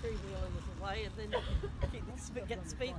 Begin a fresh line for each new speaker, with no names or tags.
Three wheeling was away and then get, get speed.